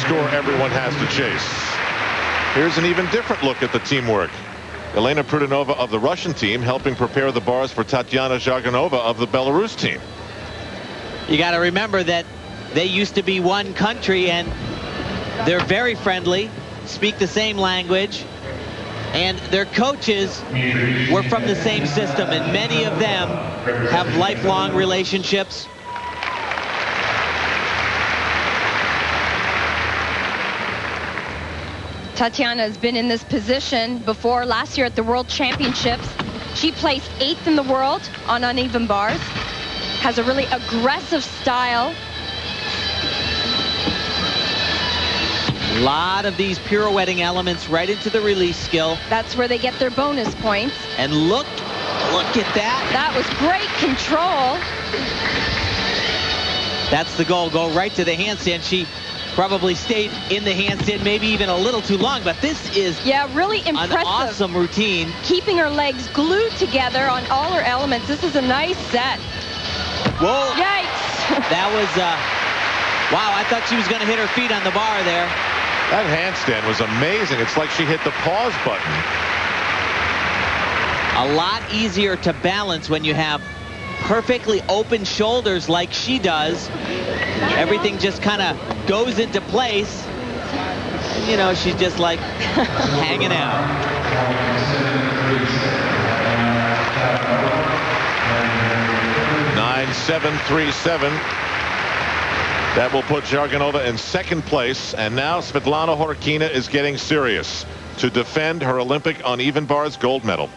score everyone has to chase. Here's an even different look at the teamwork. Elena Produnova of the Russian team helping prepare the bars for Tatiana Zharganova of the Belarus team. You got to remember that they used to be one country and they're very friendly, speak the same language, and their coaches were from the same system, and many of them have lifelong relationships. Tatiana has been in this position before last year at the World Championships. She placed eighth in the world on uneven bars, has a really aggressive style, A lot of these pirouetting elements right into the release skill. That's where they get their bonus points. And look, look at that. That was great control. That's the goal. Go right to the handstand. She probably stayed in the handstand maybe even a little too long, but this is yeah, really impressive. an awesome routine. Keeping her legs glued together on all her elements. This is a nice set. Whoa. Yikes. that was, uh, wow, I thought she was going to hit her feet on the bar there. That handstand was amazing. It's like she hit the pause button. A lot easier to balance when you have perfectly open shoulders like she does. Everything just kind of goes into place. And, you know, she's just like hanging out. Nine seven three seven. That will put Zharganova in second place. And now Svetlana Khorkina is getting serious to defend her Olympic uneven bars gold medal.